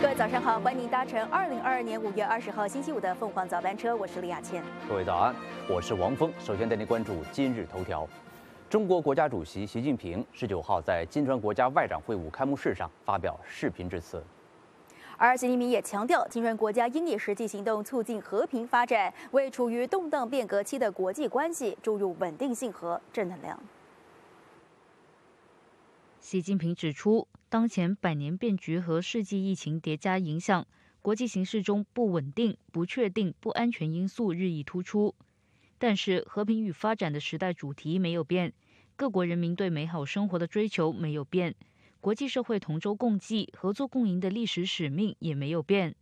各位早上好，欢迎您搭乘二零二二年五月二十号星期五的凤凰早班车，我是李雅倩。各位早安，我是王峰。首先带您关注今日头条：中国国家主席习近平十九号在金砖国家外长会晤开幕式上发表视频致辞。而习近平也强调，金砖国家应以实际行动促进和平发展，为处于动荡变革期的国际关系注入稳定性和正能量。习近平指出，当前百年变局和世纪疫情叠加影响，国际形势中不稳定、不确定、不安全因素日益突出。但是，和平与发展的时代主题没有变，各国人民对美好生活的追求没有变，国际社会同舟共济、合作共赢的历史使命也没有变。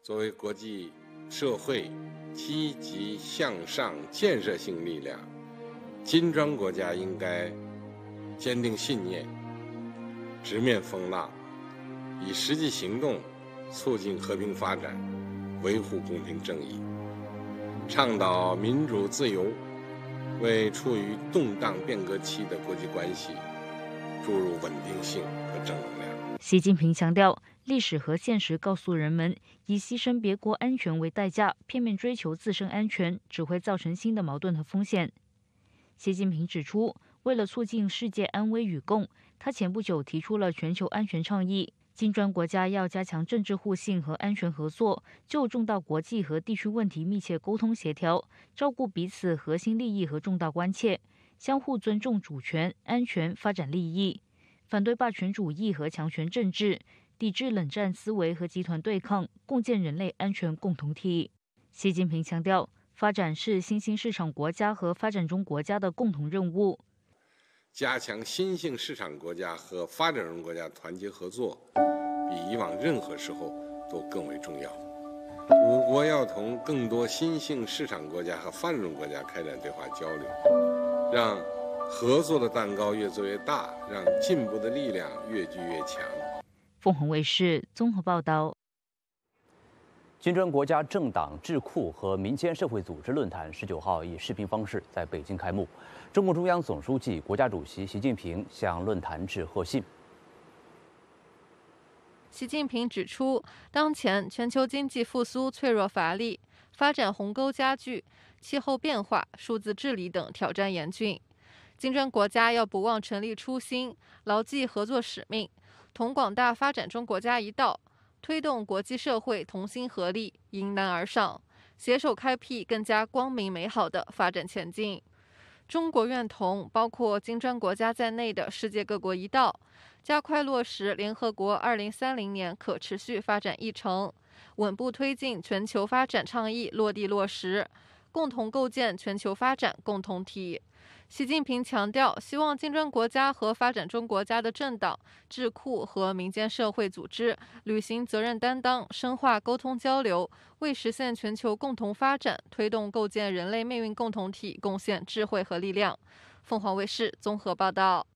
作为国际社会积极向上、建设性力量，金砖国家应该坚定信念。直面风浪，以实际行动促进和平发展，维护公平正义，倡导民主自由，为处于动荡变革期的国际关系注入稳定性和正能量。习近平强调，历史和现实告诉人们，以牺牲别国安全为代价，片面追求自身安全，只会造成新的矛盾和风险。习近平指出，为了促进世界安危与共。他前不久提出了全球安全倡议，金砖国家要加强政治互信和安全合作，就重大国际和地区问题密切沟通协调，照顾彼此核心利益和重大关切，相互尊重主权、安全、发展利益，反对霸权主义和强权政治，抵制冷战思维和集团对抗，共建人类安全共同体。习近平强调，发展是新兴市场国家和发展中国家的共同任务。加强新兴市场国家和发展中国家团结合作，比以往任何时候都更为重要。五国要同更多新兴市场国家和发展中国家开展对话交流，让合作的蛋糕越做越大，让进步的力量越聚越强。凤凰卫视综合报道。金砖国家政党智库和民间社会组织论坛十九号以视频方式在北京开幕。中共中央总书记、国家主席习近平向论坛致贺信。习近平指出，当前全球经济复苏脆弱乏力，发展鸿沟加剧，气候变化、数字治理等挑战严峻。金砖国家要不忘成立初心，牢记合作使命，同广大发展中国家一道。推动国际社会同心合力，迎难而上，携手开辟更加光明美好的发展前景。中国愿同包括金砖国家在内的世界各国一道，加快落实联合国二零三零年可持续发展议程，稳步推进全球发展倡议落地落实，共同构建全球发展共同体。习近平强调，希望金砖国家和发展中国家的政党、智库和民间社会组织履行责任担当，深化沟通交流，为实现全球共同发展、推动构建人类命运共同体贡献智慧和力量。凤凰卫视综合报道。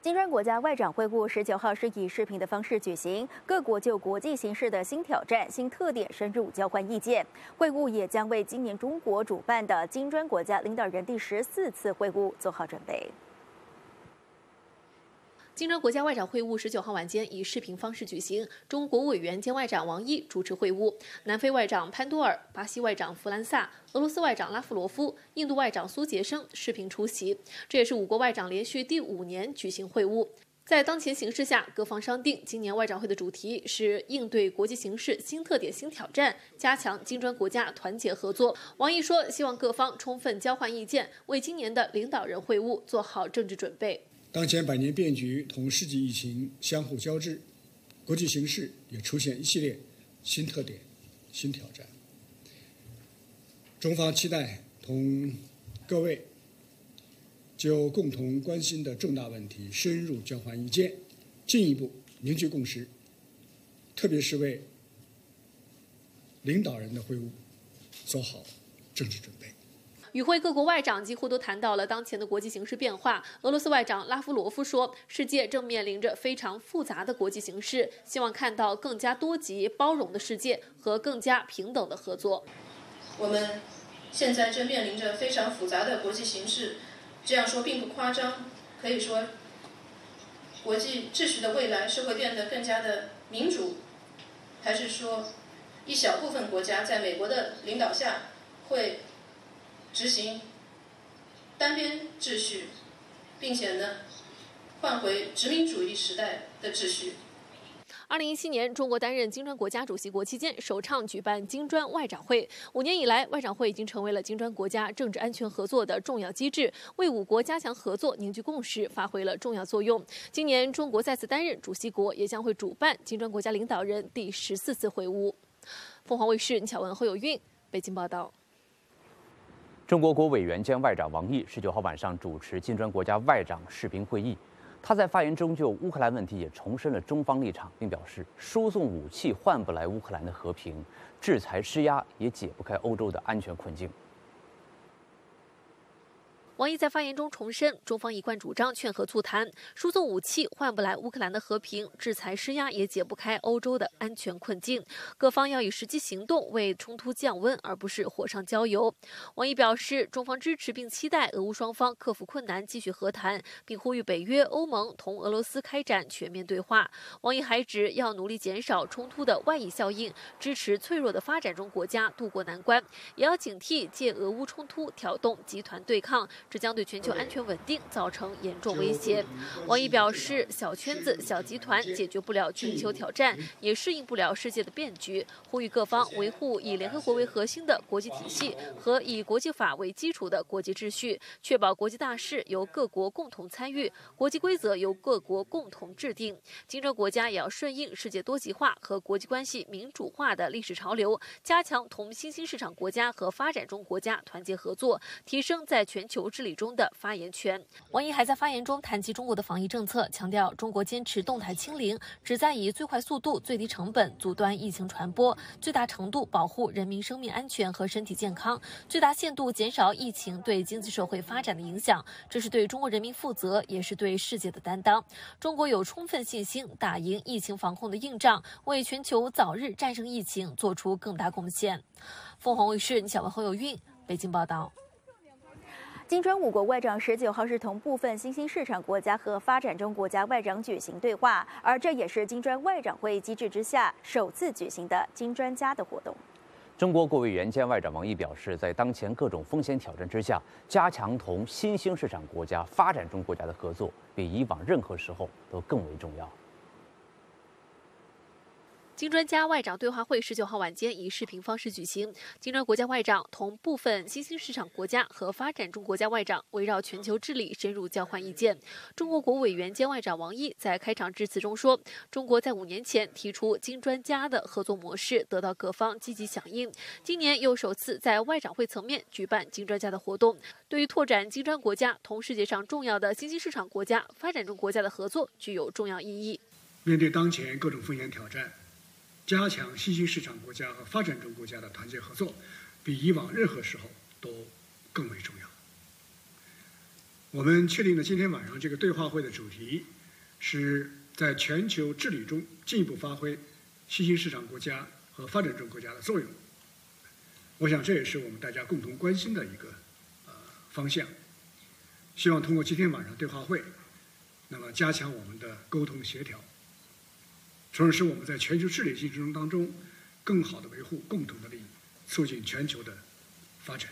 金砖国家外长会晤十九号是以视频的方式举行，各国就国际形势的新挑战、新特点深入交换意见。会晤也将为今年中国主办的金砖国家领导人第十四次会晤做好准备。金砖国家外长会晤十九号晚间以视频方式举行，中国委员兼外长王毅主持会晤，南非外长潘多尔、巴西外长弗兰萨、俄罗斯外长拉夫罗夫、印度外长苏杰生视频出席。这也是五国外长连续第五年举行会晤。在当前形势下，各方商定，今年外长会的主题是应对国际形势新特点、新挑战，加强金砖国家团结合作。王毅说，希望各方充分交换意见，为今年的领导人会晤做好政治准备。当前百年变局同世纪疫情相互交织，国际形势也出现一系列新特点、新挑战。中方期待同各位就共同关心的重大问题深入交换意见，进一步凝聚共识，特别是为领导人的会晤做好政治准备。与会各国外长几乎都谈到了当前的国际形势变化。俄罗斯外长拉夫罗夫说：“世界正面临着非常复杂的国际形势，希望看到更加多极包容的世界和更加平等的合作。我们现在正面临着非常复杂的国际形势，这样说并不夸张。可以说，国际秩序的未来是会变得更加的民主，还是说一小部分国家在美国的领导下会执行单边秩序，并且呢换回殖民主义时代的秩序？二零一七年，中国担任金砖国家主席国期间，首倡举办金砖外长会。五年以来，外长会已经成为了金砖国家政治安全合作的重要机制，为五国加强合作、凝聚共识发挥了重要作用。今年，中国再次担任主席国，也将会主办金砖国家领导人第十四次会晤。凤凰卫视，巧文侯有韵，北京报道。中国国委员兼外长王毅十九号晚上主持金砖国家外长视频会议。他在发言中就乌克兰问题也重申了中方立场，并表示输送武器换不来乌克兰的和平，制裁施压也解不开欧洲的安全困境。王毅在发言中重申，中方一贯主张劝和促谈，输送武器换不来乌克兰的和平，制裁施压也解不开欧洲的安全困境。各方要以实际行动为冲突降温，而不是火上浇油。王毅表示，中方支持并期待俄乌双方克服困难，继续和谈，并呼吁北约、欧盟同俄罗斯开展全面对话。王毅还指，要努力减少冲突的外溢效应，支持脆弱的发展中国家渡过难关，也要警惕借俄乌冲突挑动集团对抗。这将对全球安全稳定造成严重威胁。王毅表示，小圈子、小集团解决不了全球挑战，也适应不了世界的变局，呼吁各方维护以联合国为核心的国际体系和以国际法为基础的国际秩序，确保国际大事由各国共同参与，国际规则由各国共同制定。金砖国家也要顺应世界多极化和国际关系民主化的历史潮流，加强同新兴市场国家和发展中国家团结合作，提升在全球。治理中的发言权。王毅还在发言中谈及中国的防疫政策，强调中国坚持动态清零，旨在以最快速度、最低成本阻断疫情传播，最大程度保护人民生命安全和身体健康，最大限度减少疫情对经济社会发展的影响。这是对中国人民负责，也是对世界的担当。中国有充分信心打赢疫情防控的硬仗，为全球早日战胜疫情做出更大贡献。凤凰卫视，你小文侯有运，北京报道。金砖五国外长十九号是同部分新兴市场国家和发展中国家外长举行对话，而这也是金砖外长会议机制之下首次举行的金砖家的活动。中国国委员兼外长王毅表示，在当前各种风险挑战之下，加强同新兴市场国家、发展中国家的合作，比以往任何时候都更为重要。金砖加外长对话会十九号晚间以视频方式举行，金砖国家外长同部分新兴市场国家和发展中国家外长围绕全球治理深入交换意见。中国国务委员兼外长王毅在开场致辞中说：“中国在五年前提出金砖加的合作模式，得到各方积极响应。今年又首次在外长会层面举办金砖加的活动，对于拓展金砖国家同世界上重要的新兴市场国家、发展中国家的合作具有重要意义。面对当前各种风险挑战。”加强新兴市场国家和发展中国家的团结合作，比以往任何时候都更为重要。我们确定了今天晚上这个对话会的主题，是在全球治理中进一步发挥新兴市场国家和发展中国家的作用。我想这也是我们大家共同关心的一个呃方向。希望通过今天晚上对话会，那么加强我们的沟通协调。从而使我们在全球治理竞争当中，更好的维护共同的利益，促进全球的发展。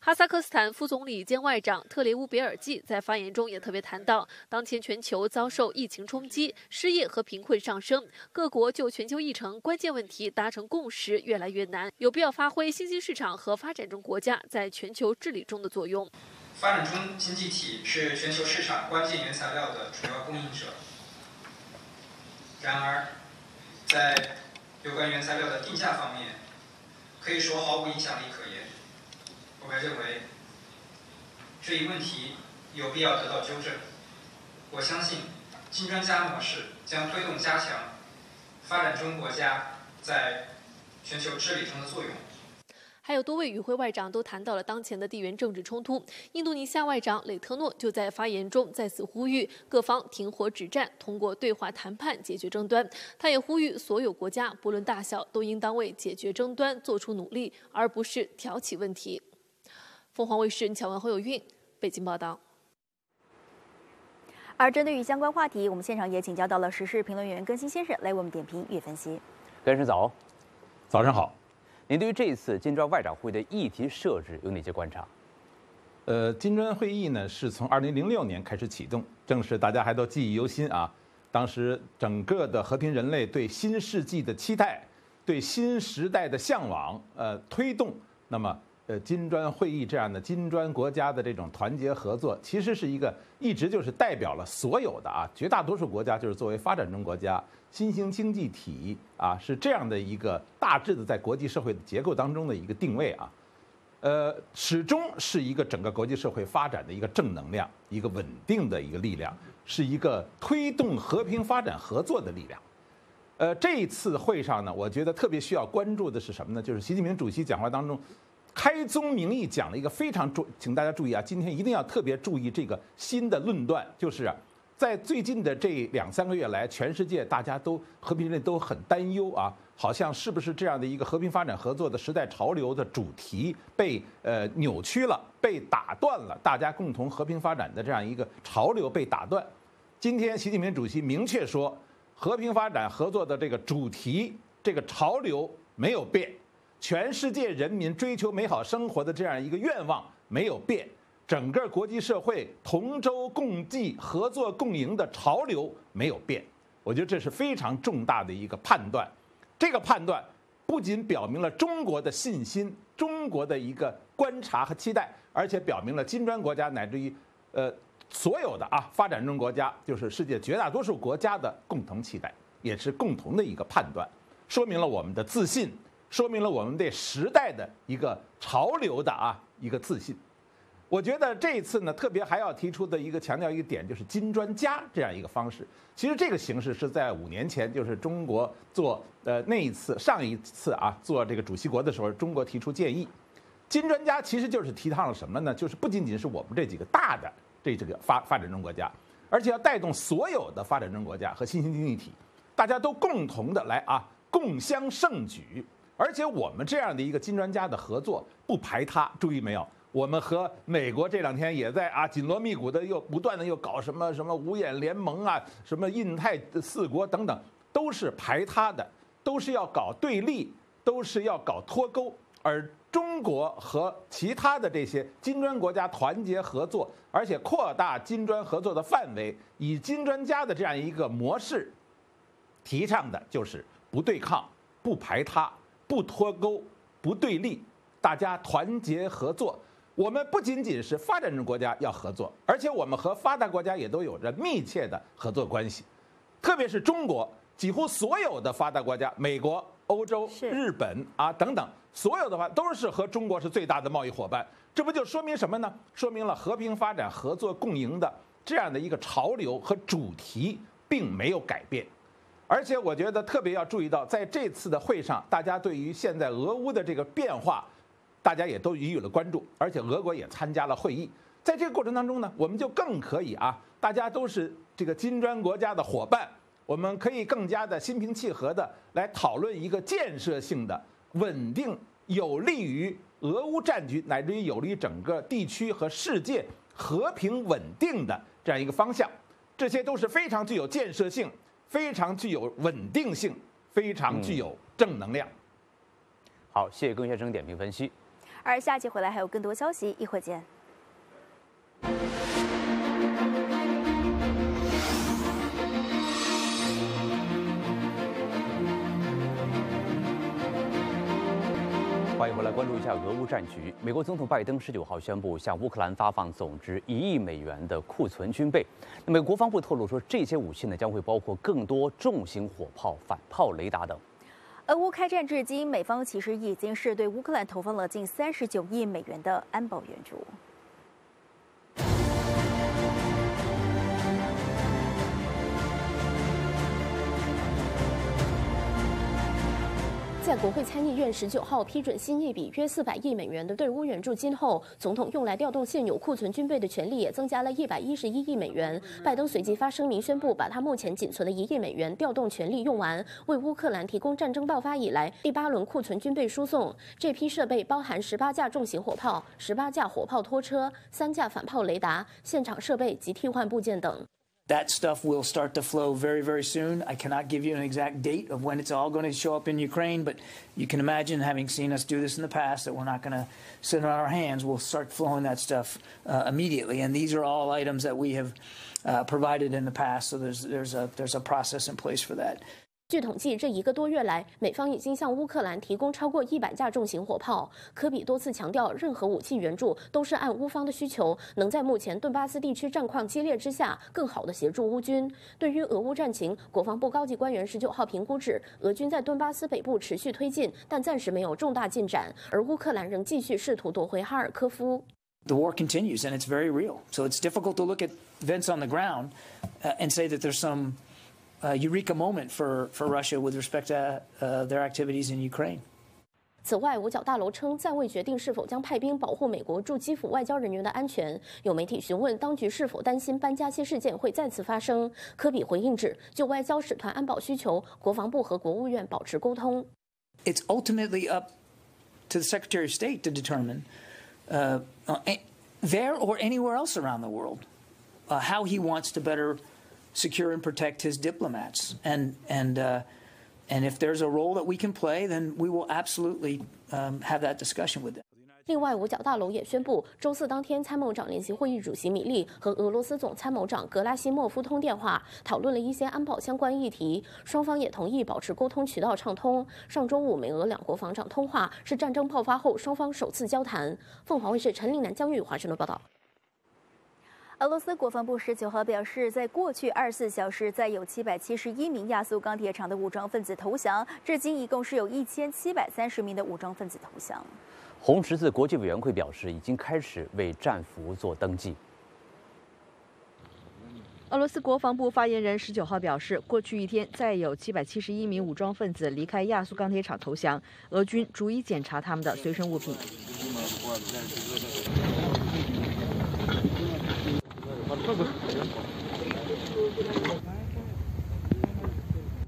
哈萨克斯坦副总理兼外长特雷乌别尔季在发言中也特别谈到，当前全球遭受疫情冲击，失业和贫困上升，各国就全球议程关键问题达成共识越来越难，有必要发挥新兴市场和发展中国家在全球治理中的作用。发展中经济体是全球市场关键原材料的主要供应者。然而，在有关原材料的定价方面，可以说毫无影响力可言。我们认为，这一问题有必要得到纠正。我相信，金砖加模式将推动加强发展中国家在全球治理中的作用。还有多位与会外长都谈到了当前的地缘政治冲突。印度尼西亚外长雷特诺就在发言中再次呼吁各方停火止战，通过对话谈判解决争端。他也呼吁所有国家，不论大小，都应当为解决争端做出努力，而不是挑起问题。凤凰卫视巧文侯有韵，北京报道。而针对于相关话题，我们现场也请教到了时事评论员更新先生来为我们点评与分析。更新早，早上好。您对于这一次金砖外长会的议题设置有哪些观察？呃，金砖会议呢是从二零零六年开始启动，正是大家还都记忆犹新啊。当时整个的和平人类对新世纪的期待，对新时代的向往，呃，推动，那么。呃，金砖会议这样的金砖国家的这种团结合作，其实是一个一直就是代表了所有的啊，绝大多数国家就是作为发展中国家、新兴经济体啊，是这样的一个大致的在国际社会的结构当中的一个定位啊，呃，始终是一个整个国际社会发展的一个正能量，一个稳定的一个力量，是一个推动和平发展合作的力量。呃，这一次会上呢，我觉得特别需要关注的是什么呢？就是习近平主席讲话当中。开宗明义讲了一个非常重，请大家注意啊，今天一定要特别注意这个新的论断，就是在最近的这两三个月来，全世界大家都和平人都很担忧啊，好像是不是这样的一个和平发展合作的时代潮流的主题被呃扭曲了，被打断了，大家共同和平发展的这样一个潮流被打断。今天习近平主席明确说，和平发展合作的这个主题、这个潮流没有变。全世界人民追求美好生活的这样一个愿望没有变，整个国际社会同舟共济、合作共赢的潮流没有变。我觉得这是非常重大的一个判断。这个判断不仅表明了中国的信心、中国的一个观察和期待，而且表明了金砖国家乃至于呃所有的啊发展中国家，就是世界绝大多数国家的共同期待，也是共同的一个判断，说明了我们的自信。说明了我们对时代的一个潮流的啊一个自信。我觉得这一次呢，特别还要提出的一个强调一个点，就是金砖加这样一个方式。其实这个形式是在五年前，就是中国做呃那一次上一次啊做这个主席国的时候，中国提出建议。金砖加其实就是提倡了什么呢？就是不仅仅是我们这几个大的这这个发发展中国家，而且要带动所有的发展中国家和新兴经济体，大家都共同的来啊共襄盛举。而且我们这样的一个金砖家的合作不排他，注意没有？我们和美国这两天也在啊紧锣密鼓的又不断的又搞什么什么五眼联盟啊，什么印太四国等等，都是排他的，都是要搞对立，都是要搞脱钩。而中国和其他的这些金砖国家团结合作，而且扩大金砖合作的范围，以金砖家的这样一个模式，提倡的就是不对抗、不排他。不脱钩，不对立，大家团结合作。我们不仅仅是发展中国家要合作，而且我们和发达国家也都有着密切的合作关系。特别是中国，几乎所有的发达国家，美国、欧洲、日本啊等等，所有的话都是和中国是最大的贸易伙伴。这不就说明什么呢？说明了和平发展、合作共赢的这样的一个潮流和主题并没有改变。而且我觉得特别要注意到，在这次的会上，大家对于现在俄乌的这个变化，大家也都予以了关注，而且俄国也参加了会议。在这个过程当中呢，我们就更可以啊，大家都是这个金砖国家的伙伴，我们可以更加的心平气和的来讨论一个建设性的、稳定、有利于俄乌战局乃至于有利于整个地区和世界和平稳定的这样一个方向。这些都是非常具有建设性。非常具有稳定性，非常具有正能量。好，谢谢龚先生点评分析。而下期回来还有更多消息，一会见。欢迎回来关注一下俄乌战局。美国总统拜登十九号宣布向乌克兰发放总值一亿美元的库存军备。那么国防部透露说，这些武器呢将会包括更多重型火炮、反炮雷达等。俄乌开战至今，美方其实已经是对乌克兰投放了近三十九亿美元的安保援助。在国会参议院十九号批准新一笔约四百亿美元的对乌援助金后，总统用来调动现有库存军备的权利也增加了一百一十一亿美元。拜登随即发声明宣布，把他目前仅存的一亿美元调动权利用完，为乌克兰提供战争爆发以来第八轮库存军备输送。这批设备包含十八架重型火炮、十八架火炮拖车、三架反炮雷达、现场设备及替换部件等。That stuff will start to flow very, very soon. I cannot give you an exact date of when it's all going to show up in Ukraine, but you can imagine, having seen us do this in the past, that we're not going to sit on our hands. We'll start flowing that stuff uh, immediately. And these are all items that we have uh, provided in the past, so there's, there's, a, there's a process in place for that. 据统计，这一个多月来，美方已经向乌克兰提供超过一百架重型火炮。科比多次强调，任何武器援助都是按乌方的需求，能在目前顿巴斯地区战况激烈之下，更好的协助乌军。对于俄乌战情，国防部高级官员十九号评估指，俄军在顿巴斯北部持续推进，但暂时没有重大进展，而乌克兰仍继续试图夺回哈尔科夫。The war continues and it's very real, so it's difficult to look at events on the ground and say that there's some. eureka moment for for Russia with respect to their activities in Ukraine。此外，五角大楼称暂未决定是否将派兵保护美国驻基辅外交人员的安全。有媒体询问当局是否担心班加西事件会再次发生，科比回应指，就外交使团安保需求，国防部和国务院保持沟通。It's ultimately up to the Secretary of State to determine, uh, there or anywhere else around the world, uh, how he wants to better. Secure and protect his diplomats. And and uh, and if there's a role that we can play, then we will absolutely um, have that discussion with them. 另外，五角大楼也宣布，周四当天，参谋长联席会议主席米利和俄罗斯总参谋长格拉西莫夫通电话，讨论了一些安保相关议题。双方也同意保持沟通渠道畅通。上周五，美俄两国防长通话是战争爆发后双方首次交谈。凤凰卫视陈岭南、江玉华盛顿报道。俄罗斯国防部十九号表示，在过去二十四小时，再有七百七十一名亚速钢铁厂的武装分子投降，至今一共是有一千七百三十名的武装分子投降。红十字国际委员会表示，已经开始为战俘做登记。俄罗斯国防部发言人十九号表示，过去一天再有七百七十一名武装分子离开亚速钢铁厂投降，俄军逐一检查他们的随身物品。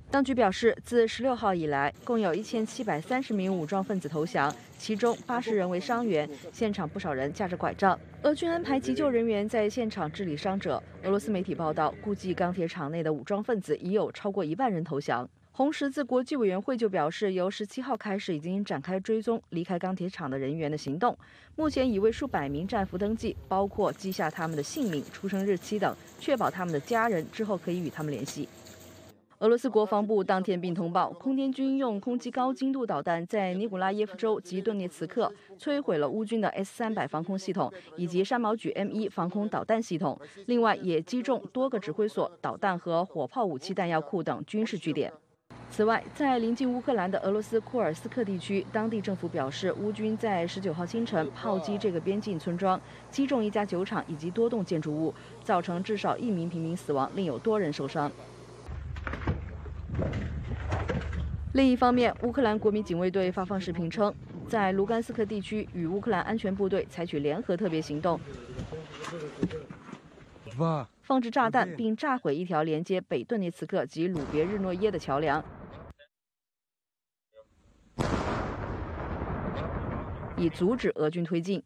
当局表示，自十六号以来，共有一千七百三十名武装分子投降，其中八十人为伤员，现场不少人架着拐杖。俄军安排急救人员在现场治理伤者。俄罗斯媒体报道，估计钢铁厂内的武装分子已有超过一万人投降。红十字国际委员会就表示，由十七号开始已经展开追踪离开钢铁厂的人员的行动，目前已为数百名战俘登记，包括记下他们的姓名、出生日期等，确保他们的家人之后可以与他们联系。俄罗斯国防部当天并通报，空天军用空击高精度导弹在尼古拉耶夫州及顿涅茨克摧毁了乌军的 S 三百防空系统以及山毛榉 M 一防空导弹系统，另外也击中多个指挥所、导弹和火炮武器弹药库等军事据点。此外，在临近乌克兰的俄罗斯库尔斯克地区，当地政府表示，乌军在十九号清晨炮击这个边境村庄，击中一家酒厂以及多栋建筑物，造成至少一名平民死亡，另有多人受伤。另一方面，乌克兰国民警卫队发放视频称，在卢甘斯克地区与乌克兰安全部队采取联合特别行动，放置炸弹并炸毁一条连接北顿涅茨克及鲁别日诺耶的桥梁。以阻止俄军推进。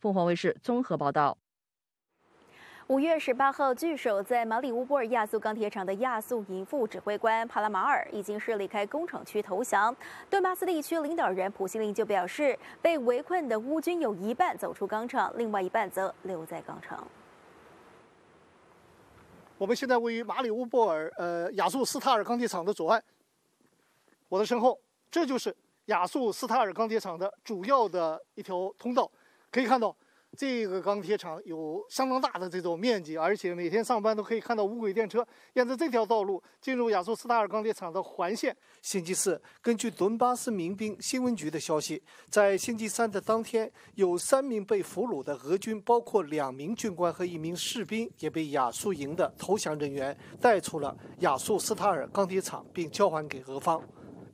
凤凰卫视综合报道。五月十八号，据守在马里乌波尔亚速钢铁厂的亚速营副指挥官帕拉马尔已经是离开工厂区投降。顿巴斯地区领导人普希林就表示，被围困的乌军有一半走出钢厂，另外一半则留在钢厂。我们现在位于马里乌波尔呃亚速斯塔尔钢铁厂的左岸，我的身后，这就是亚速斯塔尔钢铁厂的主要的一条通道，可以看到。这个钢铁厂有相当大的这种面积，而且每天上班都可以看到无轨电车沿着这条道路进入亚速斯塔尔钢铁厂的环线。星期四，根据顿巴斯民兵新闻局的消息，在星期三的当天，有三名被俘虏的俄军，包括两名军官和一名士兵，也被亚速营的投降人员带出了亚速斯塔尔钢铁厂，并交还给俄方。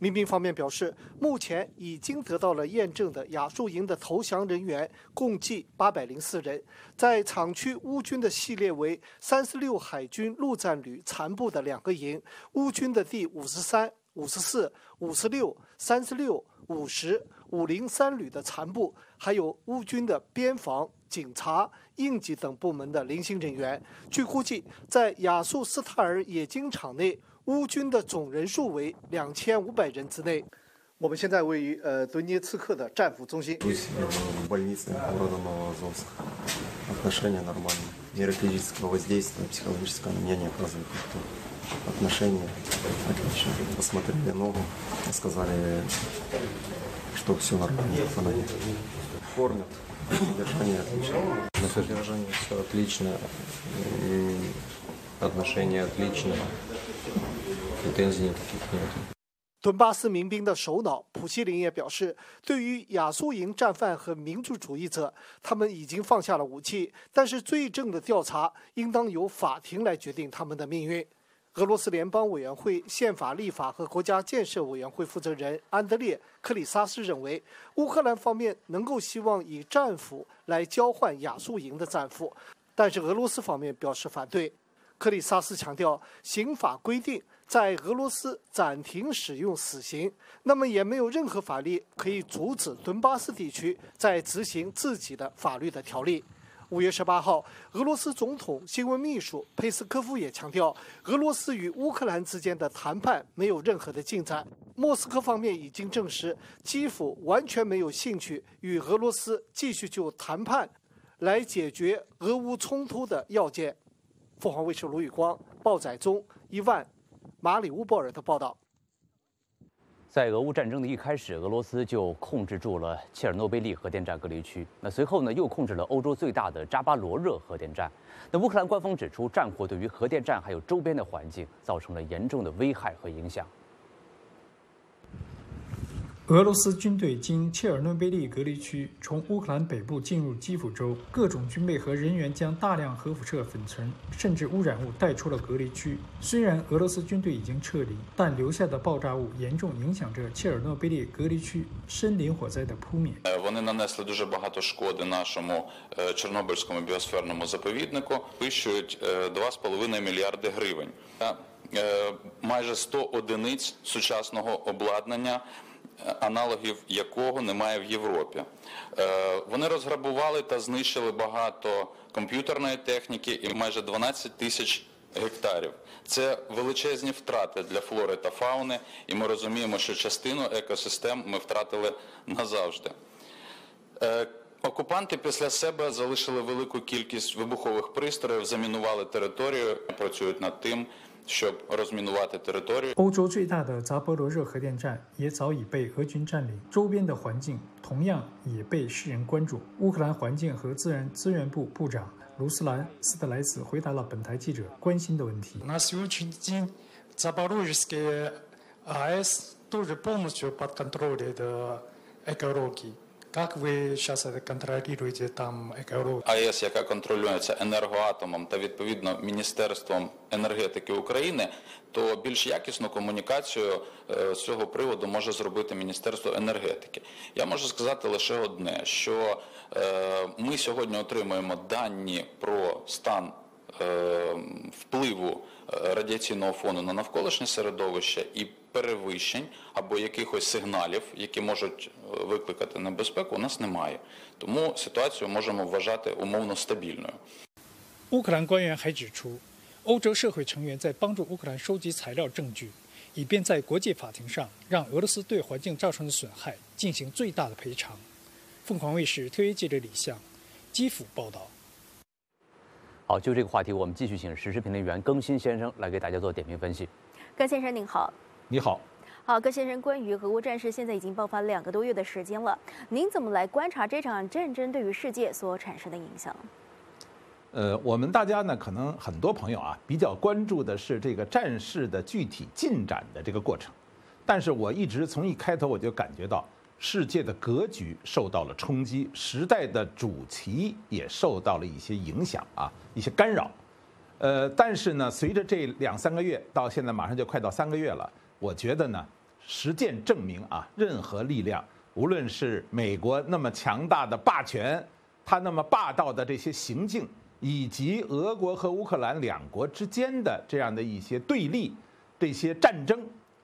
民兵方面表示，目前已经得到了验证的亚速营的投降人员共计八百零四人，在厂区乌军的系列为三十六海军陆战旅残部的两个营，乌军的第五十三、五十四、五十六、三十六、五十五零三旅的残部，还有乌军的边防、警察、应急等部门的零星人员。据估计，在亚速斯塔尔冶金厂内，乌军的总人数为两千五百人之内。我们现在位于呃顿涅茨克的战俘中心。отношения нормальные. Меры физического воздействия, психологического на меня не оказывают никто. Отношения отлично. Посмотрели ногу, сказали, что все нормально, она нет. Кормят, содержание отлично. На содержании все отлично, отношения отлично, претензий никаких нет. 顿巴斯民兵的首脑普希林也表示，对于亚速营战犯和民主主义者，他们已经放下了武器，但是罪证的调查应当由法庭来决定他们的命运。俄罗斯联邦委员会宪法立法和国家建设委员会负责人安德烈·克里萨斯认为，乌克兰方面能够希望以战俘来交换亚速营的战俘，但是俄罗斯方面表示反对。克里萨斯强调，刑法规定。在俄罗斯暂停使用死刑，那么也没有任何法律可以阻止顿巴斯地区在执行自己的法律的条例。五月十八号，俄罗斯总统新闻秘书佩斯科夫也强调，俄罗斯与乌克兰之间的谈判没有任何的进展。莫斯科方面已经证实，基辅完全没有兴趣与俄罗斯继续就谈判来解决俄乌冲突的要件。凤凰卫视卢宇光、鲍载宗、伊万。马里乌波尔的报道，在俄乌战争的一开始，俄罗斯就控制住了切尔诺贝利核电站隔离区。那随后呢，又控制了欧洲最大的扎巴罗热核电站。那乌克兰官方指出，战火对于核电站还有周边的环境造成了严重的危害和影响。俄罗斯军队经切尔诺贝利隔离区从乌克兰北部进入基辅州，各种军备和人员将大量核辐射粉尘甚至污染物带出了隔离区。虽然俄罗斯军队已经撤离，但留下的爆炸物严重影响着切尔诺贝利隔离区森林火灾的扑灭。Вони нанесли дуже багато шкоди нашому Чорнобильському біосферному заповіднику. Вищують 2,5 мільярди гривень. Майже 100 одиниць сучасного обладнання. аналогів якого немає в Європі. Вони розграбували та знищили багато комп'ютерної техніки і майже 12 тисяч гектарів. Це величезні втрати для флори та фауни, і ми розуміємо, що частину екосистем ми втратили назавжди. Окупанти після себе залишили велику кількість вибухових пристроїв, замінували територію, працюють над тим, 欧洲最大的扎波罗热核电站也早已被俄军占领，周边的环境同样也被世人关注。乌克兰环境和自然资源部部长卢斯兰斯特莱斯回答了本台记者关心的问题。Як ви зараз контролюєте там екологію? АЕС, яка контролюється енергоатомом та відповідно міністерством енергетики України, то більш якісну комунікацію з цього приводу може зробити міністерство енергетики. Я можу сказати лише одне: що ми сьогодні отримуємо дані про стан впливу радіаційного фону на навколишнє середовище і перевищень або якихось сигналів, які можуть викликати небезпеку, у нас немає. Тому ситуацію можемо вважати умовно стабільною. 乌克兰官员还指出，欧洲社会成员在帮助乌克兰收集材料证据，以便在国际法庭上让俄罗斯对环境造成的损害进行最大的赔偿。凤凰卫视特约记者李相，基辅报道。 好，就这个话题，我们继续请时事评论员更新先生来给大家做点评分析。更先生您好，你好，好，更先生，关于俄乌战事，现在已经爆发两个多月的时间了，您怎么来观察这场战争对于世界所产生的影响？呃，我们大家呢，可能很多朋友啊，比较关注的是这个战事的具体进展的这个过程，但是我一直从一开头我就感觉到。世界的格局受到了冲击，时代的主题也受到了一些影响啊，一些干扰。呃，但是呢，随着这两三个月到现在马上就快到三个月了，我觉得呢，实践证明啊，任何力量，无论是美国那么强大的霸权，它那么霸道的这些行径，以及俄国和乌克兰两国之间的这样的一些对立，这些战争。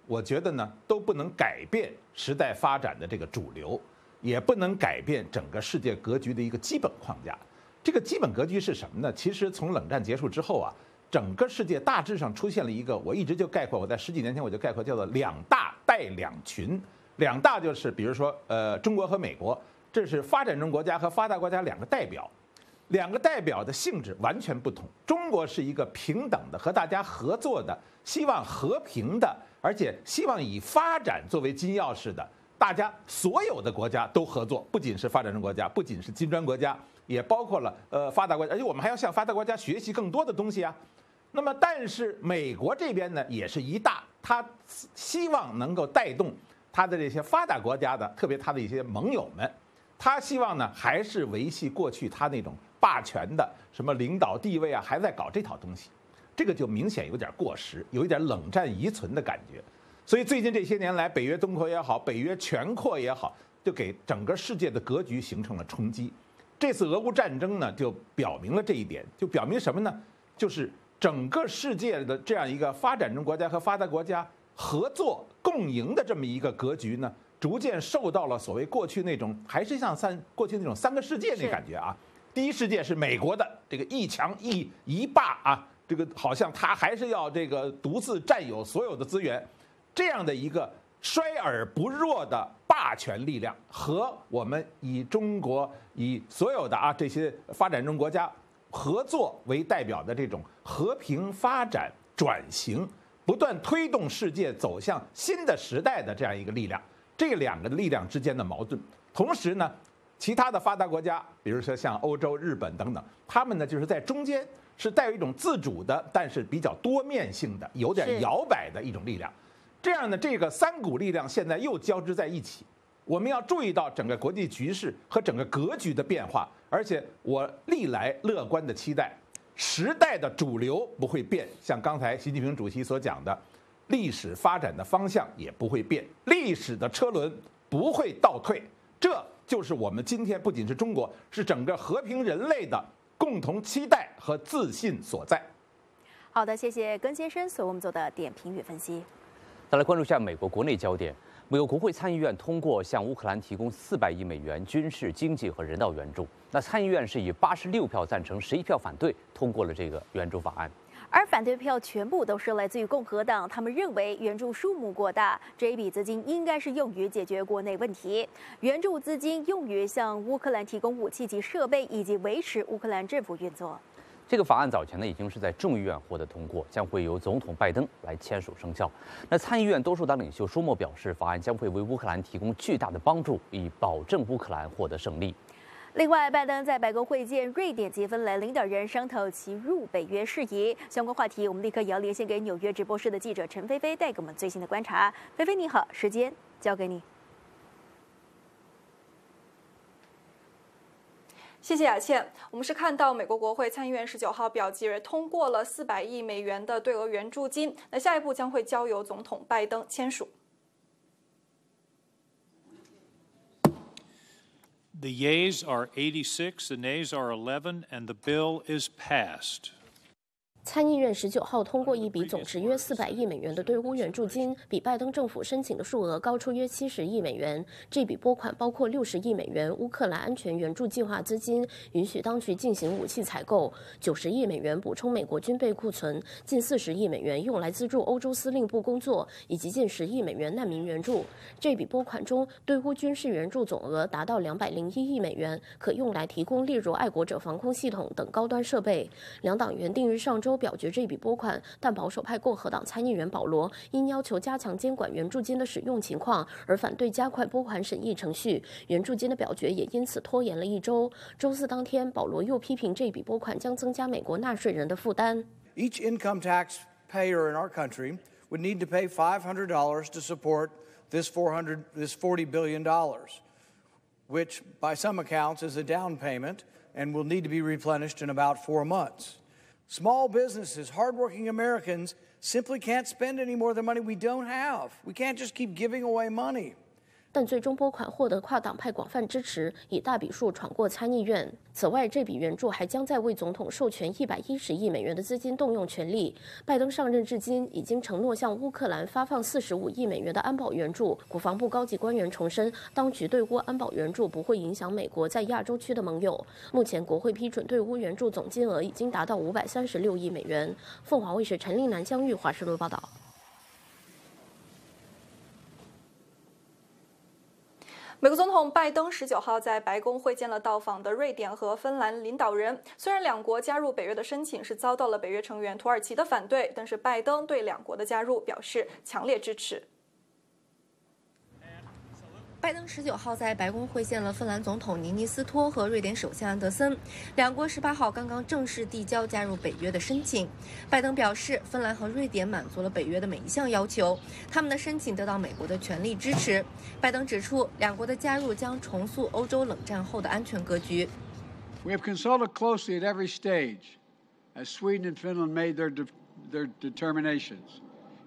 我觉得呢，都不能改变时代发展的这个主流，也不能改变整个世界格局的一个基本框架。这个基本格局是什么呢？其实从冷战结束之后啊，整个世界大致上出现了一个，我一直就概括，我在十几年前我就概括叫做两大带两群。两大就是比如说呃中国和美国，这是发展中国家和发达国家两个代表，两个代表的性质完全不同。中国是一个平等的和大家合作的，希望和平的，而且希望以发展作为金钥匙的。大家所有的国家都合作，不仅是发展中国家，不仅是金砖国家，也包括了呃发达国家，而且我们还要向发达国家学习更多的东西啊。那么，但是美国这边呢，也是一大，他希望能够带动他的这些发达国家的，特别他的一些盟友们，他希望呢，还是维系过去他那种霸权的什么领导地位啊，还在搞这套东西，这个就明显有点过时，有一点冷战遗存的感觉。所以最近这些年来，北约东扩也好，北约全扩也好，就给整个世界的格局形成了冲击。这次俄乌战争呢，就表明了这一点，就表明什么呢？就是整个世界的这样一个发展中国家和发达国家合作共赢的这么一个格局呢，逐渐受到了所谓过去那种还是像三过去那种三个世界那感觉啊。第一世界是美国的这个一强一一霸啊，这个好像他还是要这个独自占有所有的资源。这样的一个衰而不弱的霸权力量，和我们以中国以所有的啊这些发展中国家合作为代表的这种和平发展转型，不断推动世界走向新的时代的这样一个力量，这两个力量之间的矛盾，同时呢，其他的发达国家，比如说像欧洲、日本等等，他们呢就是在中间是带有一种自主的，但是比较多面性的、有点摇摆的一种力量。这样呢这个三股力量现在又交织在一起，我们要注意到整个国际局势和整个格局的变化。而且我历来乐观的期待，时代的主流不会变，像刚才习近平主席所讲的，历史发展的方向也不会变，历史的车轮不会倒退。这就是我们今天不仅是中国，是整个和平人类的共同期待和自信所在。好的，谢谢根先生所为我们做的点评与分析。再来关注一下美国国内焦点。美国国会参议院通过向乌克兰提供四百亿美元军事、经济和人道援助。那参议院是以八十六票赞成、十一票反对通过了这个援助法案。而反对票全部都是来自于共和党，他们认为援助数目过大，这一笔资金应该是用于解决国内问题。援助资金用于向乌克兰提供武器及设备，以及维持乌克兰政府运作。这个法案早前呢已经是在众议院获得通过，将会由总统拜登来签署生效。那参议院多数党领袖舒默表示，法案将会为乌克兰提供巨大的帮助，以保证乌克兰获得胜利。另外，拜登在白宫会见瑞典及芬兰领导人，商讨其入北约事宜。相关话题，我们立刻也要连线给纽约直播室的记者陈菲菲，带给我们最新的观察。菲菲你好，时间交给你。谢谢雅倩。我们是看到美国国会参议院十九号表决通过了四百亿美元的对俄援助金，那下一步将会交由总统拜登签署。The yeas are 86, the nays are 11, and the bill is passed. 参议院十九号通过一笔总值约四百亿美元的对乌援助金，比拜登政府申请的数额高出约七十亿美元。这笔拨款包括六十亿美元乌克兰安全援助计划资金，允许当局进行武器采购；九十亿美元补充美国军备库存；近四十亿美元用来资助欧洲司令部工作，以及近十亿美元难民援助。这笔拨款中，对乌军事援助总额达到两百零一亿美元，可用来提供例如爱国者防空系统等高端设备。两党原定于上周。表决这笔拨款，但保守派共和党参议员保罗因要求加强监管援助金的使用情况而反对加快拨款审议程序，援助金的表决也因此拖延了一周。周四当天，保罗又批评这笔拨款将增加美国纳税人的负担。Each income tax payer in our country would need to pay five hundred dollars to support this four hundred this forty billion dollars, which by some accounts is a down payment and will need to be replenished in about four months. Small businesses, hardworking Americans simply can't spend any more of the money we don't have. We can't just keep giving away money. 但最终拨款获得跨党派广泛支持，以大笔数闯过参议院。此外，这笔援助还将在为总统授权一百一十亿美元的资金动用权力。拜登上任至今，已经承诺向乌克兰发放四十五亿美元的安保援助。国防部高级官员重申，当局对乌安保援助不会影响美国在亚洲区的盟友。目前，国会批准对乌援助总金额已经达到五百三十六亿美元。凤凰卫视陈令南、江玉华盛顿报道。美国总统拜登十九号在白宫会见了到访的瑞典和芬兰领导人。虽然两国加入北约的申请是遭到了北约成员土耳其的反对，但是拜登对两国的加入表示强烈支持。拜登十九号在白宫会见了芬兰总统尼尼斯托和瑞典首相安德森，两国十八号刚刚正式递交加入北约的申请。拜登表示，芬兰和瑞典满足了北约的每一项要求，他们的申请得到美国的全力支持。拜登指出，两国的加入将重塑欧洲冷战后的安全格局。We have consulted closely at every stage as Sweden and Finland made their their determinations,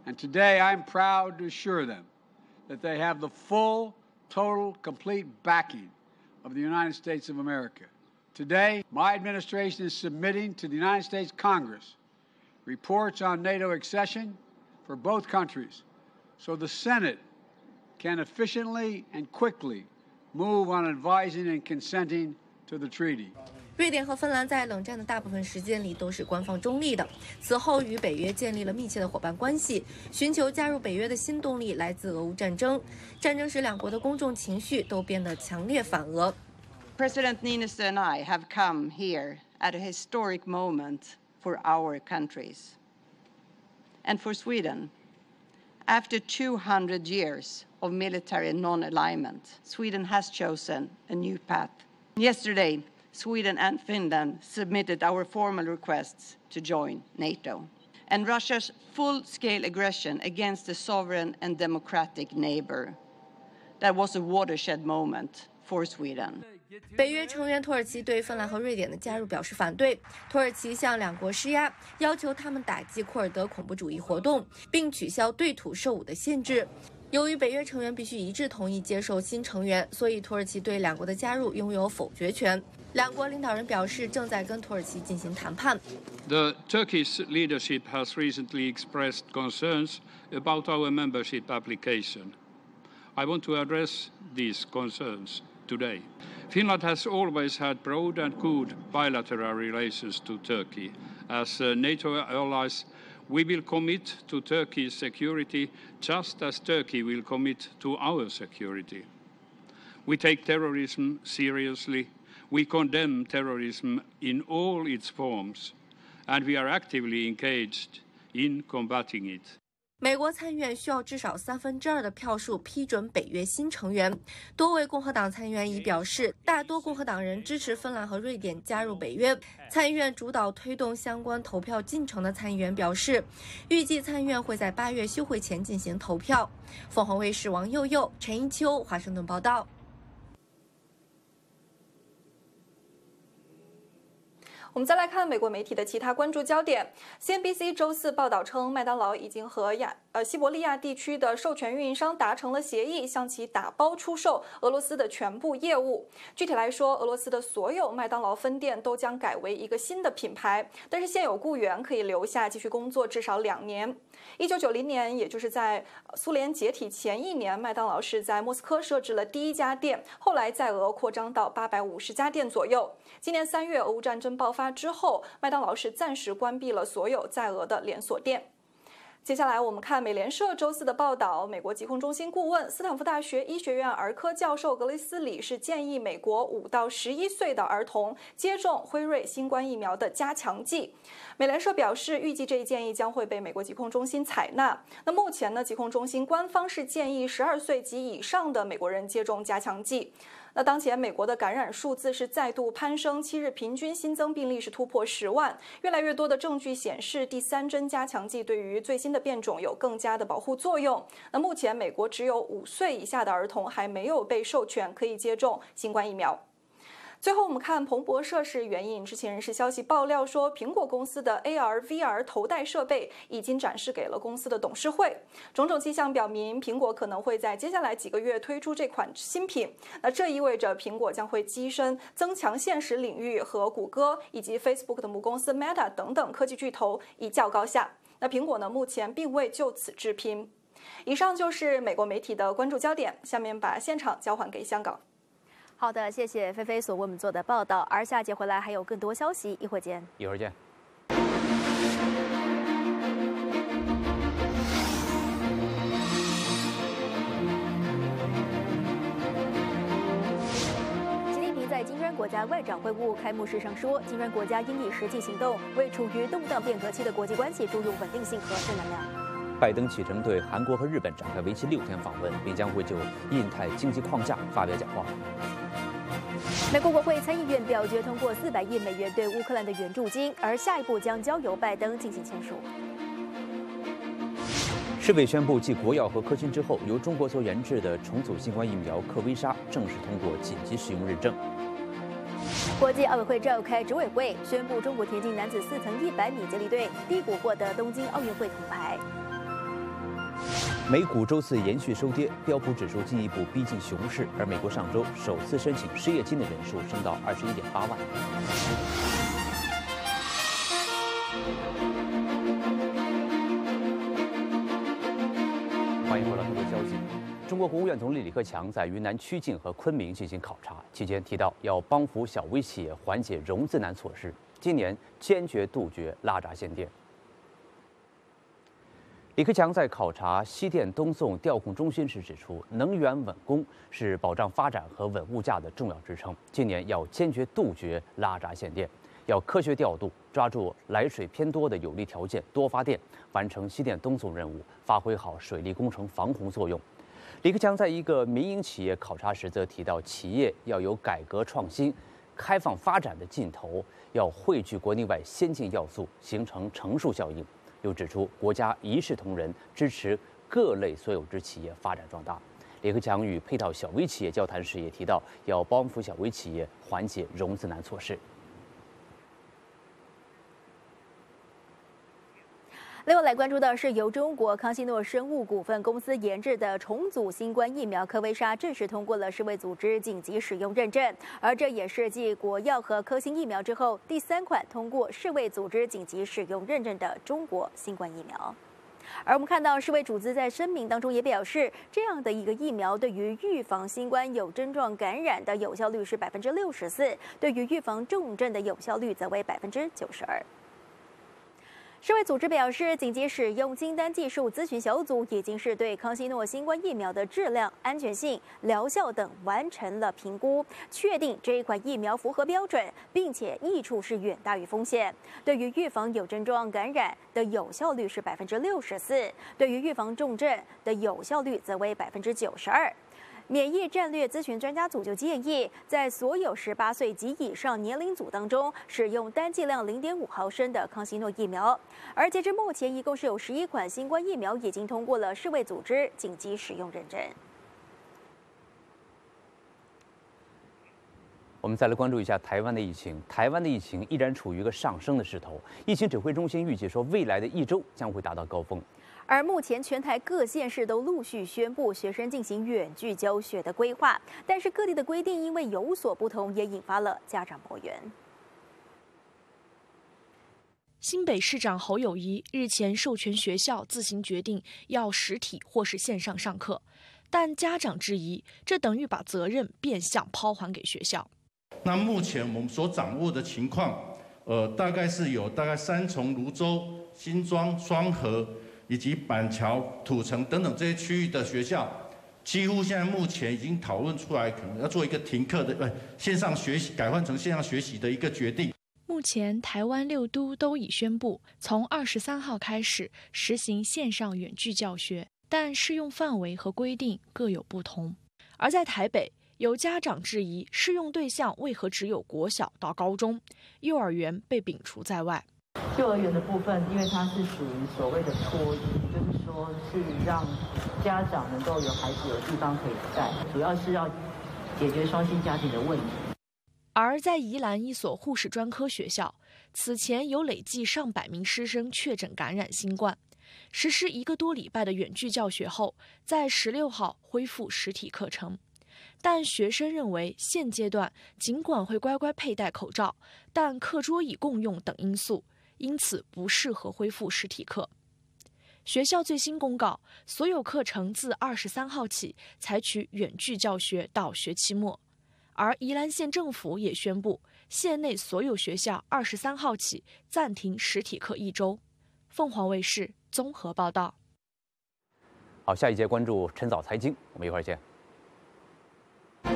and today I'm proud to assure them that they have the full total, complete backing of the United States of America. Today, my administration is submitting to the United States Congress reports on NATO accession for both countries so the Senate can efficiently and quickly move on advising and consenting to the treaty. 瑞典和芬兰在冷战的大部分时间里都是官方中立的，此后与北约建立了密切的伙伴关系。寻求加入北约的新动力来自俄乌战争，战争使两国的公众情绪都变得强烈反俄。President Niinistö and I have come here at a historic moment for our countries and for Sweden. After 200 years of military non-alignment, Sweden has chosen a new path. Yesterday. Sweden and Finland submitted our formal requests to join NATO. And Russia's full scale aggression against a sovereign and democratic neighbor. That was a watershed moment for Sweden. 北约成员土耳其对芬兰和瑞典的加入表示反对。土耳其向两国施压，要求他们打击库尔德恐怖主义活动，并取消对土售武的限制。由于北约成员必须一致同意接受新成员，所以土耳其对两国的加入拥有否决权。 两国领导人表示，正在跟土耳其进行谈判。The Turkish leadership has recently expressed concerns about our membership application. I want to address these concerns today. Finland has always had broad and good bilateral relations to Turkey. As NATO allies, we will commit to Turkey's security just as Turkey will commit to our security. We take terrorism seriously we condemn terrorism in all its forms, and we are actively engaged in combating it. 美国参议院需要至少三分之二的票数批准北约新成员。多位共和党参议员已表示，大多共和党人支持芬兰和瑞典加入北约。参议院主导推动相关投票进程的参议员表示，预计参议院会在八月休会前进行投票。凤凰卫视王佑佑、陈一秋华盛顿报道。我们再来看美国媒体的其他关注焦点。CNBC 周四报道称，麦当劳已经和亚呃西伯利亚地区的授权运营商达成了协议，向其打包出售俄罗斯的全部业务。具体来说，俄罗斯的所有麦当劳分店都将改为一个新的品牌，但是现有雇员可以留下继续工作至少两年。一九九零年，也就是在苏联解体前一年，麦当劳是在莫斯科设置了第一家店，后来在俄扩张到八百五十家店左右。今年三月，俄乌战争爆发之后，麦当劳是暂时关闭了所有在俄的连锁店。接下来我们看美联社周四的报道，美国疾控中心顾问、斯坦福大学医学院儿科教授格雷斯里是建议美国五到十一岁的儿童接种辉瑞新冠疫苗的加强剂。美联社表示，预计这一建议将会被美国疾控中心采纳。那目前呢，疾控中心官方是建议十二岁及以上的美国人接种加强剂。那当前美国的感染数字是再度攀升，七日平均新增病例是突破十万。越来越多的证据显示，第三针加强剂对于最新的变种有更加的保护作用。那目前美国只有五岁以下的儿童还没有被授权可以接种新冠疫苗。最后，我们看彭博社是援引知情人士消息爆料说，苹果公司的 AR、VR 头戴设备已经展示给了公司的董事会。种种迹象表明，苹果可能会在接下来几个月推出这款新品。那这意味着苹果将会跻身增强现实领域和谷歌以及 Facebook 的母公司 Meta 等等科技巨头一较高下。那苹果呢，目前并未就此置评。以上就是美国媒体的关注焦点。下面把现场交还给香港。好的，谢谢菲菲所为我们做的报道。而下节回来还有更多消息，一会儿见。一会儿见。习近平在金砖国家外长会晤开幕式上说，金砖国家应以实际行动为处于动荡变革期的国际关系注入稳定性和正能量。拜登启程对韩国和日本展开为期六天访问，并将会就印太经济框架发表讲话。美国国会参议院表决通过四百亿美元对乌克兰的援助金，而下一步将交由拜登进行签署。世卫宣布，继国药和科兴之后，由中国所研制的重组新冠疫苗克威莎正式通过紧急使用认证。国际奥委会召开执委会，宣布中国田径男子四乘一百米接力队低谷获得东京奥运会铜牌。美股周四延续收跌，标普指数进一步逼近熊市，而美国上周首次申请失业金的人数升到二十一点八万。欢迎回来，更多消息。中国国务院总理李克强在云南曲靖和昆明进行考察，期间提到要帮扶小微企业缓解融资难措施，今年坚决杜绝拉闸限电。李克强在考察西电东送调控中心时指出，能源稳供是保障发展和稳物价的重要支撑。今年要坚决杜绝拉闸限电，要科学调度，抓住来水偏多的有利条件，多发电，完成西电东送任务，发挥好水利工程防洪作用。李克强在一个民营企业考察时则提到，企业要有改革创新、开放发展的劲头，要汇聚国内外先进要素，形成乘数效应。又指出，国家一视同仁，支持各类所有制企业发展壮大。李克强与配套小微企业交谈时也提到，要帮扶小微企业缓解融资难措施。另外来关注的是，由中国康希诺生物股份公司研制的重组新冠疫苗科威莎正式通过了世卫组织紧急使用认证，而这也是继国药和科兴疫苗之后第三款通过世卫组织紧急使用认证的中国新冠疫苗。而我们看到世卫组织在声明当中也表示，这样的一个疫苗对于预防新冠有症状感染的有效率是百分之六十四，对于预防重症的有效率则为百分之九十二。世卫组织表示，紧急使用清单技术咨询小组已经是对康希诺新冠疫苗的质量、安全性、疗效等完成了评估，确定这一款疫苗符合标准，并且益处是远大于风险。对于预防有症状感染的有效率是百分之六十四，对于预防重症的有效率则为百分之九十二。免疫战略咨询专家组就建议，在所有十八岁及以上年龄组当中，使用单剂量零点五毫升的康希诺疫苗。而截至目前，一共是有十一款新冠疫苗已经通过了世卫组织紧急使用认证。我们再来关注一下台湾的疫情。台湾的疫情依然处于一个上升的势头，疫情指挥中心预计说，未来的一周将会达到高峰。而目前全台各县市都陆续宣布学生进行远距教学的规划，但是各地的规定因为有所不同，也引发了家长抱怨。新北市长侯友谊日前授权学校自行决定要实体或是线上上课，但家长质疑，这等于把责任变相抛还给学校。那目前我们所掌握的情况，呃，大概是有大概三重、泸州、新庄、双河。以及板桥、土城等等这些区域的学校，几乎现在目前已经讨论出来，可能要做一个停课的，呃，线上学习改换成线上学习的一个决定。目前台湾六都都已宣布，从二十三号开始实行线上远距教学，但适用范围和规定各有不同。而在台北，有家长质疑适用对象为何只有国小到高中，幼儿园被摒除在外。幼儿园的部分，因为它是属于所谓的托婴，就是说是让家长能够有孩子有地方可以带，主要是要解决双薪家庭的问题。而在宜兰一所护士专科学校，此前有累计上百名师生确诊感染新冠。实施一个多礼拜的远距教学后，在十六号恢复实体课程。但学生认为，现阶段尽管会乖乖佩戴口罩，但课桌椅共用等因素，因此不适合恢复实体课。学校最新公告，所有课程自二十三号起采取远距教学到学期末。而宜兰县政府也宣布，县内所有学校二十三号起暂停实体课一周。凤凰卫视综合报道。好，下一节关注晨早财经，我们一会儿见。欢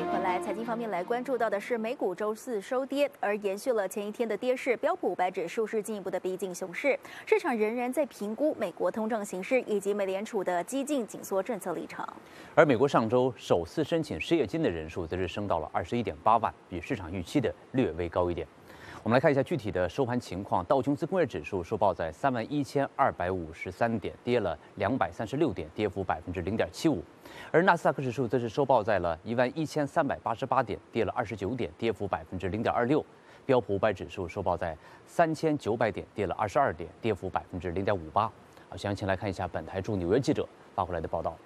迎回来财经方面来关注到的是，美股周四收跌，而延续了前一天的跌势，标普五百指数是进一步的逼近熊市。市场仍然在评估美国通胀形势以及美联储的激进紧缩政策立场。而美国上周首次申请失业金的人数则是升到了二十一点八万，比市场预期的略微高一点。我们来看一下具体的收盘情况。道琼斯工业指数收报在三万一千二百五十三点，跌了两百三十六点，跌幅百分之零点七五。而纳斯达克指数则是收报在了一万一千三百八十八点，跌了二十九点，跌幅百分之零点二六。标普五百指数收报在三千九百点，跌了二十二点，跌幅百分之零点五八。好，详情来看一下本台驻纽约记者发回来的报道。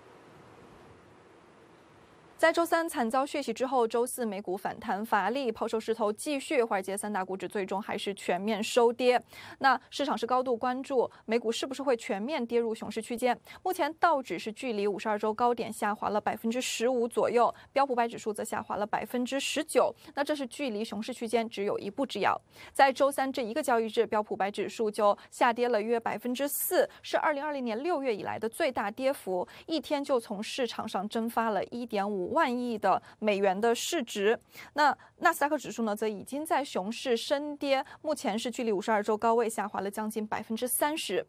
在周三惨遭血洗之后，周四美股反弹乏力，抛售势头继续，华尔街三大股指最终还是全面收跌。那市场是高度关注美股是不是会全面跌入熊市区间。目前道指是距离五十二周高点下滑了百分之十五左右，标普百指数则下滑了百分之十九。那这是距离熊市区间只有一步之遥。在周三这一个交易日，标普百指数就下跌了约百分之四，是二零二零年六月以来的最大跌幅，一天就从市场上蒸发了一点五。万亿的美元的市值，那纳斯达克指数呢，则已经在熊市深跌，目前是距离五十二周高位下滑了将近百分之三十。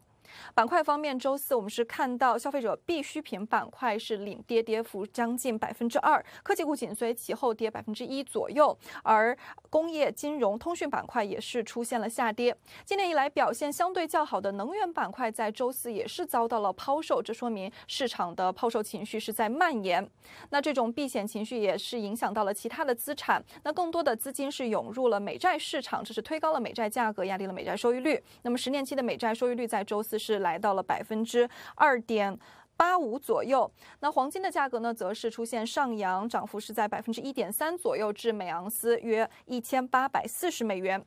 板块方面，周四我们是看到消费者必需品板块是领跌，跌幅将近百分之二，科技股紧随其后跌百分之一左右，而工业、金融、通讯板块也是出现了下跌。今年以来表现相对较好的能源板块在周四也是遭到了抛售，这说明市场的抛售情绪是在蔓延。那这种避险情绪也是影响到了其他的资产，那更多的资金是涌入了美债市场，这是推高了美债价格，压低了美债收益率。那么十年期的美债收益率在周四。是来到了百分之二点八五左右。那黄金的价格呢，则是出现上扬，涨幅是在百分之一点三左右，至每盎司约一千八百四十美元。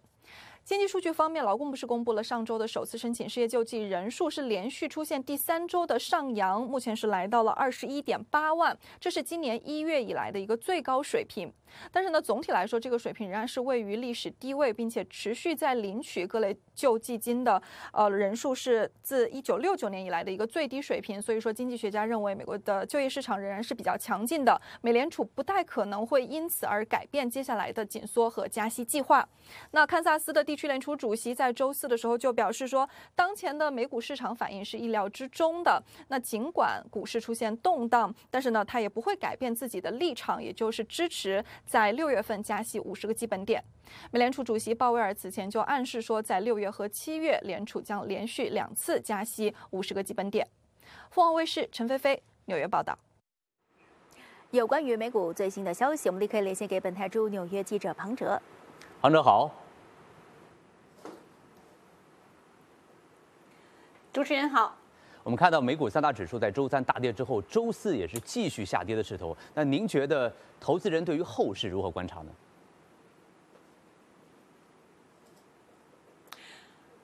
经济数据方面，劳工部是公布了上周的首次申请失业救济人数是连续出现第三周的上扬，目前是来到了二十一点八万，这是今年一月以来的一个最高水平。但是呢，总体来说，这个水平仍然是位于历史低位，并且持续在领取各类救济金的呃人数是自一九六九年以来的一个最低水平。所以说，经济学家认为美国的就业市场仍然是比较强劲的，美联储不太可能会因此而改变接下来的紧缩和加息计划。那堪萨斯的地区联储主席在周四的时候就表示说，当前的美股市场反应是意料之中的。那尽管股市出现动荡，但是呢，他也不会改变自己的立场，也就是支持在六月份加息五十个基本点。美联储主席鲍威尔此前就暗示说，在六月和七月，联储将连续两次加息五十个基本点。凤凰卫视陈菲菲纽约报道。有关于美股最新的消息，我们立刻连线给本台驻纽约记者庞哲。庞哲好。主持人好，我们看到美股三大指数在周三大跌之后，周四也是继续下跌的势头。那您觉得投资人对于后市如何观察呢？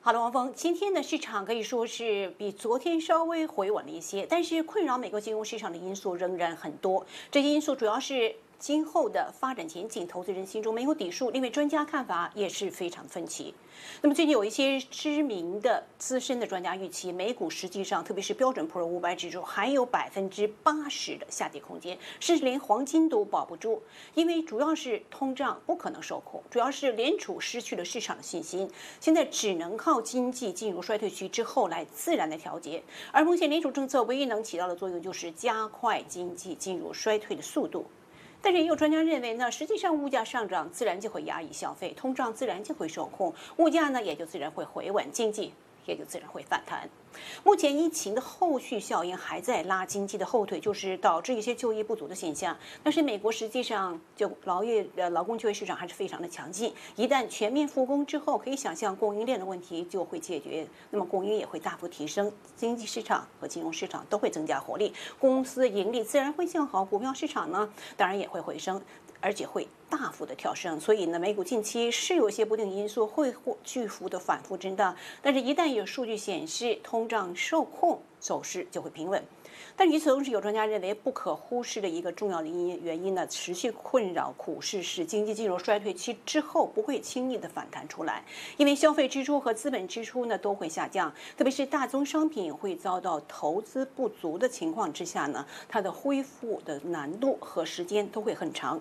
好的，王峰，今天的市场可以说是比昨天稍微回稳了一些，但是困扰美国金融市场的因素仍然很多。这些因素主要是。今后的发展前景，投资人心中没有底数，另外专家看法也是非常分歧。那么最近有一些知名的资深的专家预期，美股实际上，特别是标准普尔五百指数，还有百分之八十的下跌空间，甚至连黄金都保不住。因为主要是通胀不可能受控，主要是联储失去了市场的信心，现在只能靠经济进入衰退区之后来自然的调节。而目前联储政策唯一能起到的作用，就是加快经济进入衰退的速度。但是也有专家认为呢，实际上物价上涨自然就会压抑消费，通胀自然就会受控，物价呢也就自然会回稳，经济也就自然会反弹。目前疫情的后续效应还在拉经济的后腿，就是导致一些就业不足的现象。但是美国实际上就劳业呃劳工就业市场还是非常的强劲，一旦全面复工之后，可以想象供应链的问题就会解决，那么供应也会大幅提升，经济市场和金融市场都会增加活力，公司盈利自然会向好，股票市场呢当然也会回升。而且会大幅的跳升，所以呢，美股近期是有些不定因素会或巨幅的反复震荡，但是，一旦有数据显示通胀受控，走势就会平稳。但与此同时，有专家认为，不可忽视的一个重要的因原因呢，持续困扰股市是经济进入衰退期之后不会轻易的反弹出来，因为消费支出和资本支出呢都会下降，特别是大宗商品会遭到投资不足的情况之下呢，它的恢复的难度和时间都会很长。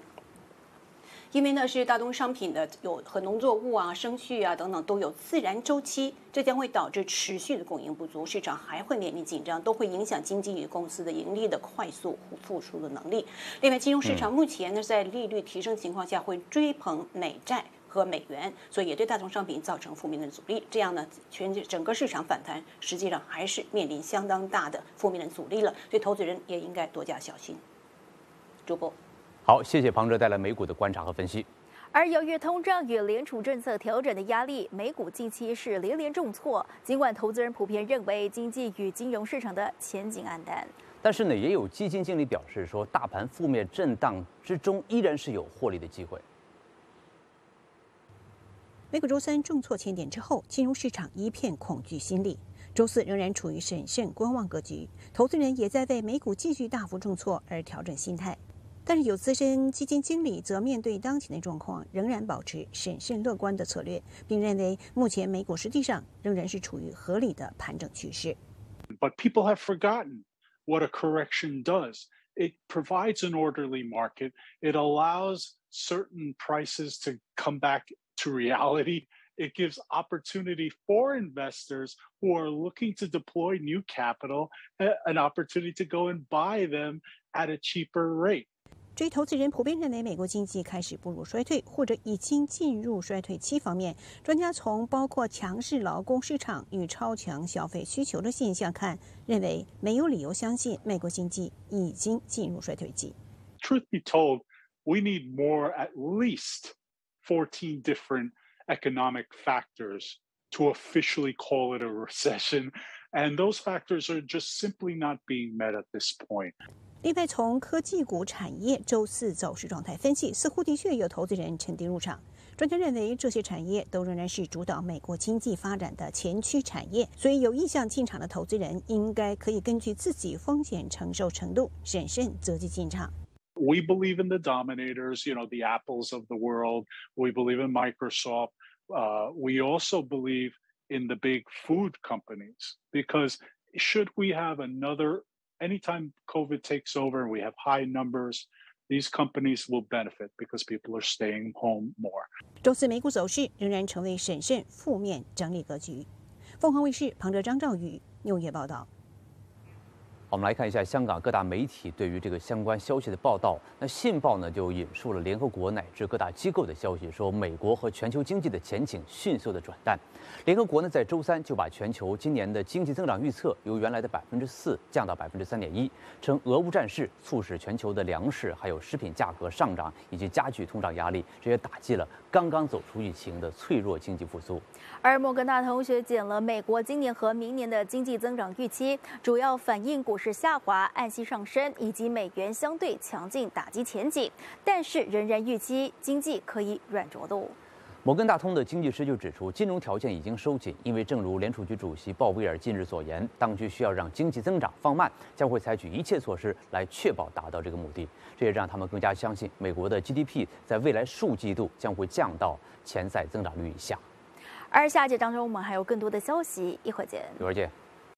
因为呢是大宗商品的有和农作物啊、生畜啊等等都有自然周期，这将会导致持续的供应不足，市场还会面临紧张，都会影响经济与公司的盈利的快速复苏的能力。另外，金融市场目前呢在利率提升情况下会追捧美债和美元，所以也对大宗商品造成负面的阻力。这样呢，全整个市场反弹实际上还是面临相当大的负面的阻力了，所以投资人也应该多加小心。主播。好，谢谢庞哲带来美股的观察和分析。而由于通胀与联储政策调整的压力，美股近期是连连重挫。尽管投资人普遍认为经济与金融市场的前景黯淡，但是呢，也有基金经理表示说，大盘负面震荡之中依然是有获利的机会。美股周三重挫千点之后，金融市场一片恐惧心理。周四仍然处于审慎观望格局，投资人也在为美股继续大幅重挫而调整心态。但是有资深基金经理则面对当前的状况，仍然保持审慎乐观的策略，并认为目前美股实际上仍然是处于合理的盘整趋势。But people have forgotten what a correction does. It provides an orderly market. It allows certain prices to come back to reality. It gives opportunity for investors who are looking to deploy new capital an opportunity to go and buy them at a cheaper rate. 至于投资人普遍认为美国经济开始步入衰退，或者已经进入衰退期方面，专家从包括强势劳工市场与超强消费需求的现象看，认为没有理由相信美国经济已经进入衰退期。Truth be told, we need more, at least fourteen different economic factors to officially call it a recession, and those factors are just simply not being met at this point. 另外，从科技股产业周四走势状态分析，似乎的确有投资人趁低入场。专家认为，这些产业都仍然是主导美国经济发展的前驱产业，所以有意向进场的投资人应该可以根据自己风险承受程度，审慎择机进场。We believe in the dominators, you know, the apples of the world. We believe in Microsoft. Uh, we also believe in the big food companies because should we have another anytime COVID takes over and we have high numbers, these companies will benefit because people are staying home more. 周四美股走势仍然成为审慎负面整理格局。凤凰卫视旁者张兆宇纽约报道。 我们来看一下香港各大媒体对于这个相关消息的报道。那《信报》呢就引述了联合国乃至各大机构的消息，说美国和全球经济的前景迅速的转淡。联合国呢在周三就把全球今年的经济增长预测由原来的百分之四降到百分之三点一，称俄乌战事促使全球的粮食还有食品价格上涨，以及加剧通胀压力，这也打击了刚刚走出疫情的脆弱经济复苏。而摩根大同学减了美国今年和明年的经济增长预期，主要反映股市下滑、按息上升以及美元相对强劲打击前景，但是仍然预期经济可以软着陆。摩根大通的经济师就指出，金融条件已经收紧，因为正如联储局主席鲍威尔近日所言，当局需要让经济增长放慢，将会采取一切措施来确保达到这个目的。这也让他们更加相信，美国的 GDP 在未来数季度将会降到潜在增长率以下。而下节当中，我们还有更多的消息，一会儿见。一会儿见。